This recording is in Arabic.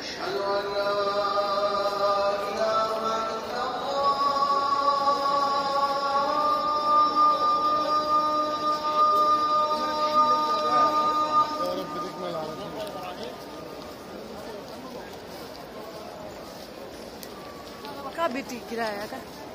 أشهد أن لا का भी टिक रहा है